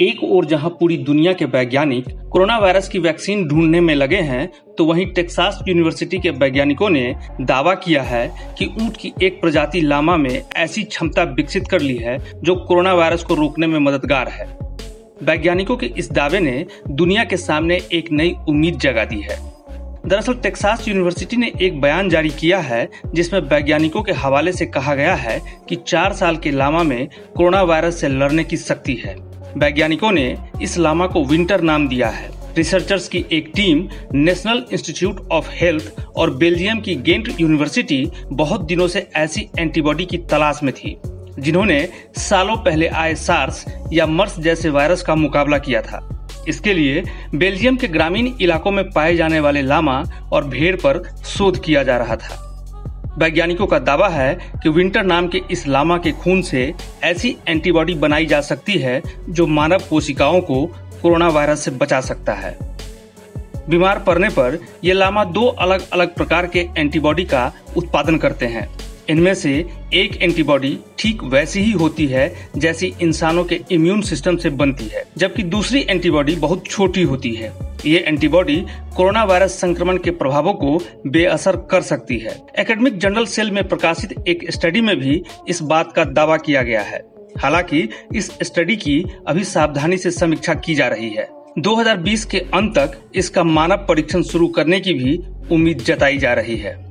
एक ओर जहाँ पूरी दुनिया के वैज्ञानिक कोरोना वायरस की वैक्सीन ढूँढने में लगे हैं तो वहीं टेक्सास यूनिवर्सिटी के वैज्ञानिकों ने दावा किया है कि ऊँट की एक प्रजाति लामा में ऐसी क्षमता विकसित कर ली है जो कोरोना वायरस को रोकने में मददगार है। वैज्ञानिकों के इस दावे ने दुनिया के सामने एक नई उम्मीद जगा दी है। दरअसल टेक्सास यूनिवर्सिटी ने एक बयान जारी किया है, जिसमें वैज्ञानिकों के हवाले से कहा गया है कि चार साल के लामा में कोरोना वायरस से लड़ने की शक्ति है। वैज्ञानिकों ने इस लामा को विंटर नाम दिया है। रिसर्चर्स की एक team, National Institute of Health और बेल्जियम की गेंट यूनिवर्सिटी बहुत दिनों से ऐसी एंटीबॉडी की तलाश में थी, जिन्होंने सालों पहले आए सार्स या मर्स जैसे वायरस का मुकाबला किया था। इसके लिए बेल्जियम के ग्रामीण इलाकों में पाए जाने वाले लामा और भेड़ पर शोध किया जा रहा था। वैज्ञानिकों का दावा है कि विंटर नाम के इस लामा के खून से ऐसी एंटीबॉडी बनाई जा सकती है जो मानव कोशिकाओं को कोरोना वायरस से बचा सकता है। बीमार पड़ने पर यह लामा दो अलग अलग प्रकार के एंटीबॉडी का उत्पादन करते हैं। इनमें से एक एंटीबॉडी ठीक वैसी ही होती है जैसी इंसानों के इम्यून सिस्टम से बनती है, जबकि दूसरी एंटीबॉडी बहुत छोटी होती है। ये एंटीबॉडी कोरोना वायरस संक्रमण के प्रभावों को बेअसर कर सकती है। एकेडमिक जर्नल सेल में प्रकाशित एक स्टडी में भी इस बात का दावा किया गया है। हालाँकि, इस स्टडी की अभी सावधानी से समीक्षा की जा रही है। 2020 के अंत तक इसका मानव परीक्षण शुरू करने की भी उम्मीद जताई जा रही है।